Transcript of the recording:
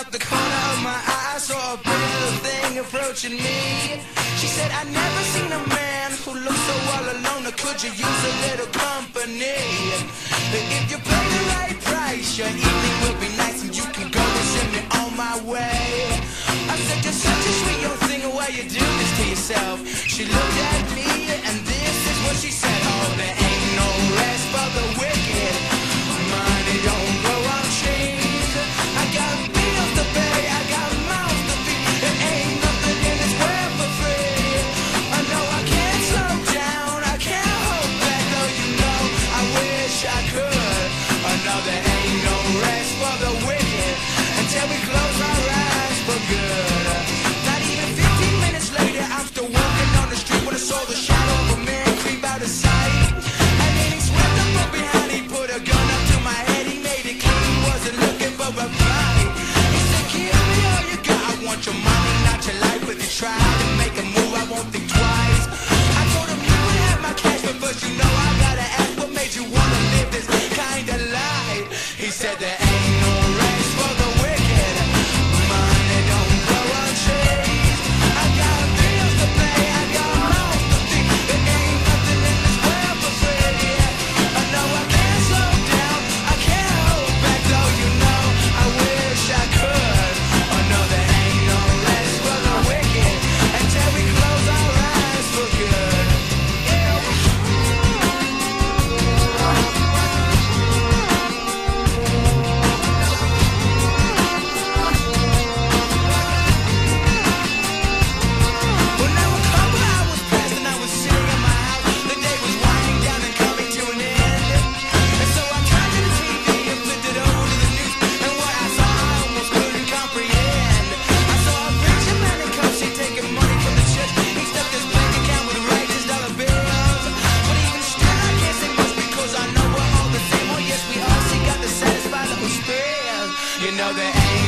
out the corner of my eye, I saw a pretty thing approaching me. She said, I never seen a man who looks so all alone. Could you use a little company? But if you pay the right price, your evening will be nice and you can go and send me on my way. I said, you're such a sweet young thing, why you do this to yourself? She looked at me and then want your money, not your life. If you try to make a move, I won't think twice. You know that ain't